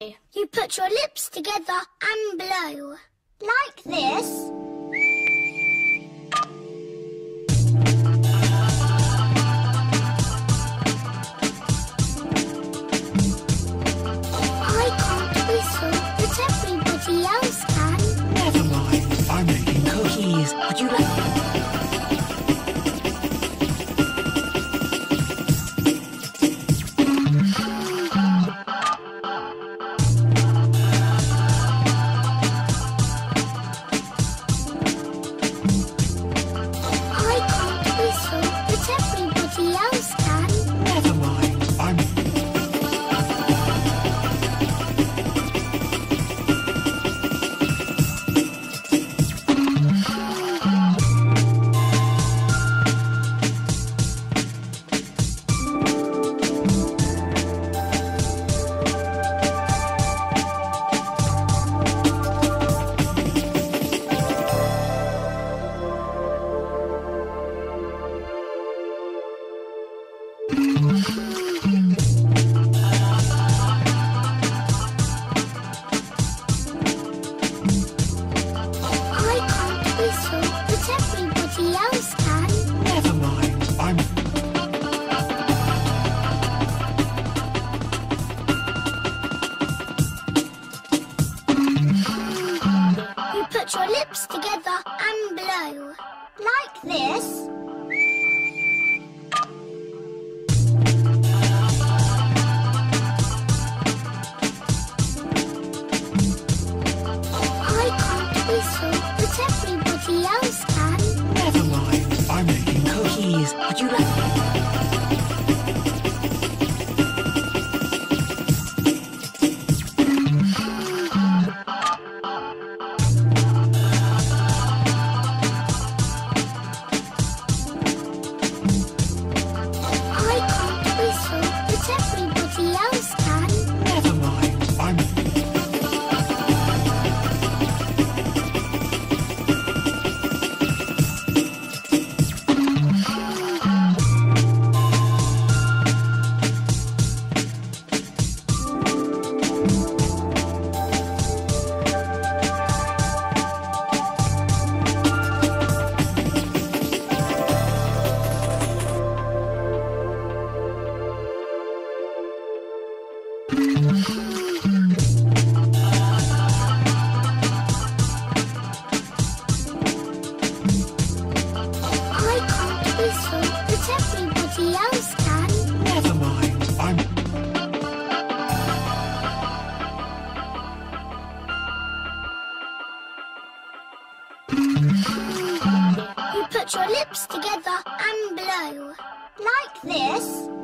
You put your lips together and blow. Like this. together and blow. Like this. You put your lips together and blow. Like this.